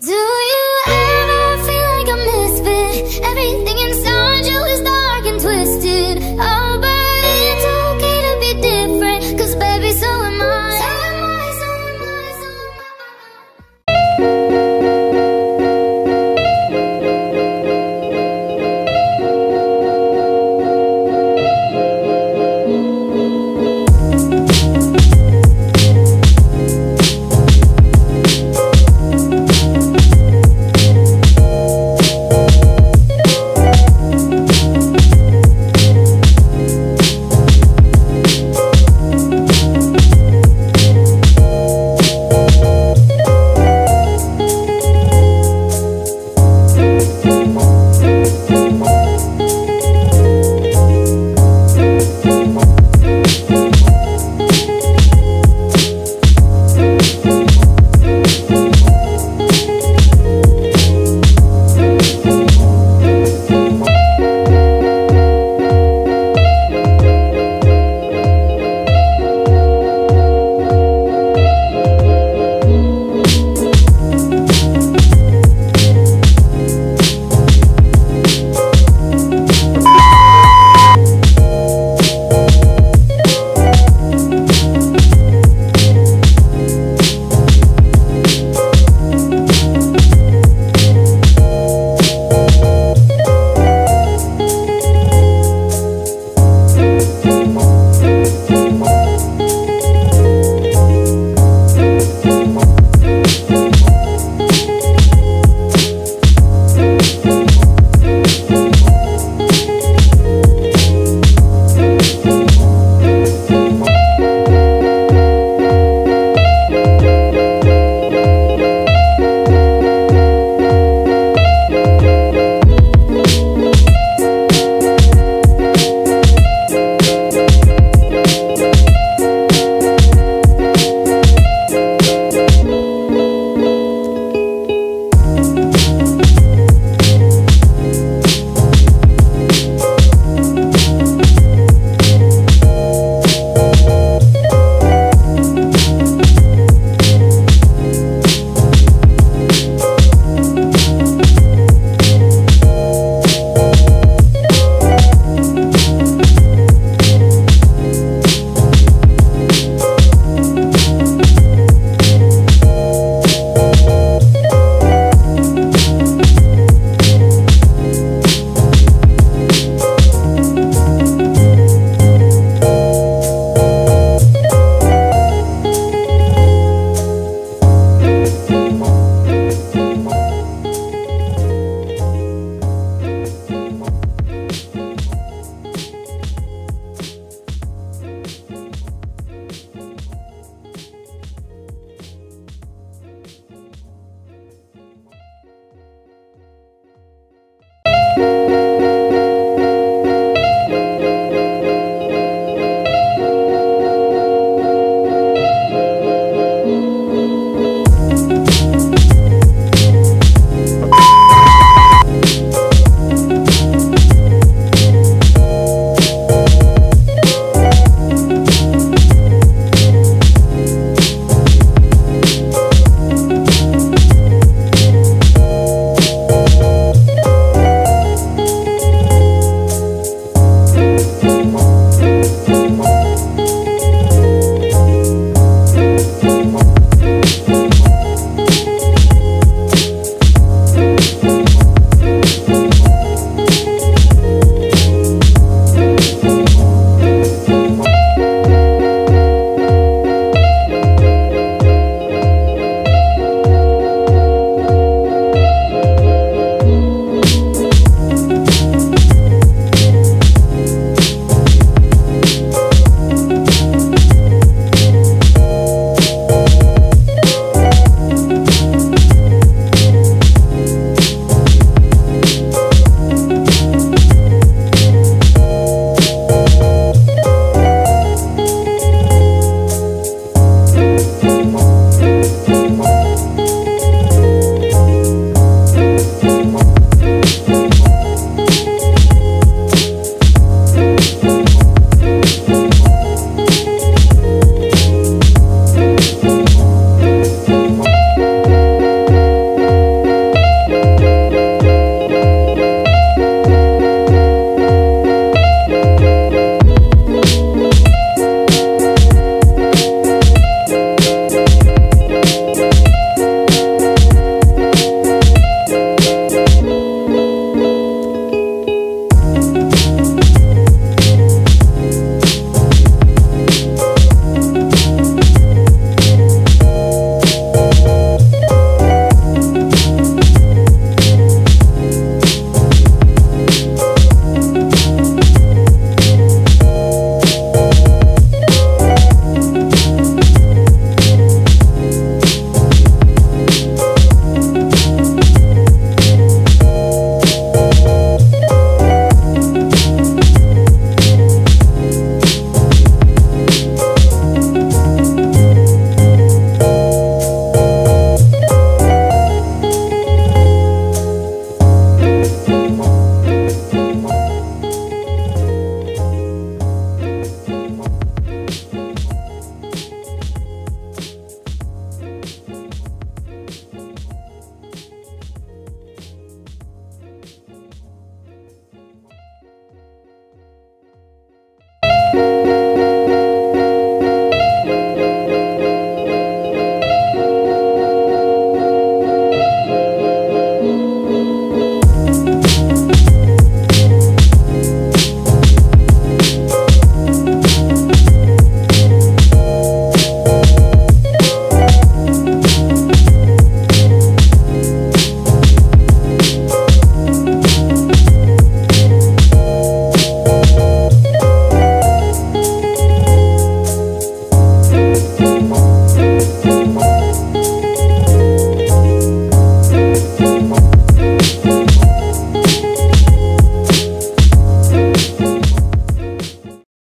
Do